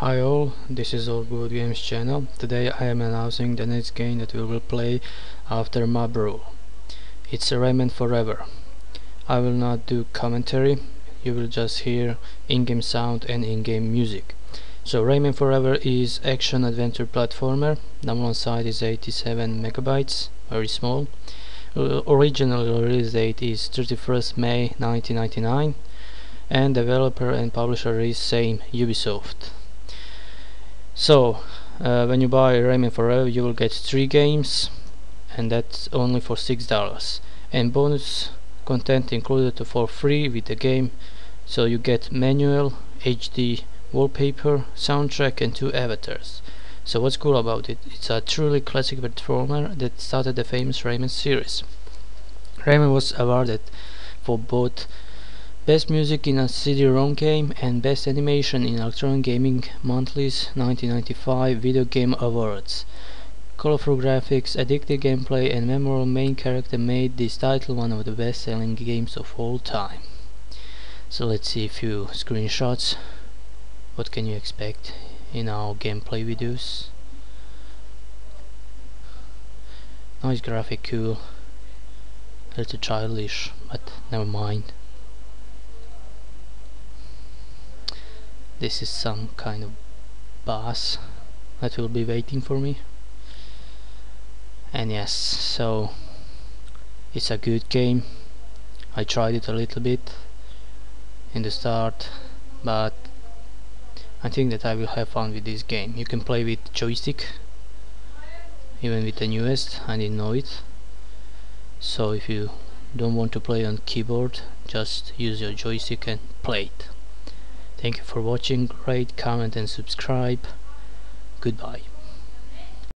Hi all, this is Old Good Games channel. Today I am announcing the next game that we will play after Mob Rule. It's Rayman Forever. I will not do commentary, you will just hear in-game sound and in-game music. So Rayman Forever is action adventure platformer. Download size is 87 megabytes, very small. Uh, original release date is 31st May 1999 and developer and publisher is same Ubisoft so uh, when you buy Rayman Forever you will get three games and that's only for six dollars. And bonus content included for free with the game. So you get manual HD wallpaper soundtrack and two avatars. So what's cool about it it's a truly classic platformer that started the famous Rayman series. Rayman was awarded for both Best Music in a CD-ROM Game and Best Animation in Electronic Gaming Monthly's 1995 Video Game Awards. Colorful graphics, addictive gameplay and memorable main character made this title one of the best-selling games of all time. So let's see a few screenshots. What can you expect in our gameplay videos? Nice graphic, cool. A little childish, but never mind. This is some kind of boss that will be waiting for me. And yes so it's a good game. I tried it a little bit in the start but I think that I will have fun with this game. You can play with joystick even with the newest. I didn't know it. So if you don't want to play on keyboard just use your joystick and play it Thank you for watching, rate, comment and subscribe. Goodbye.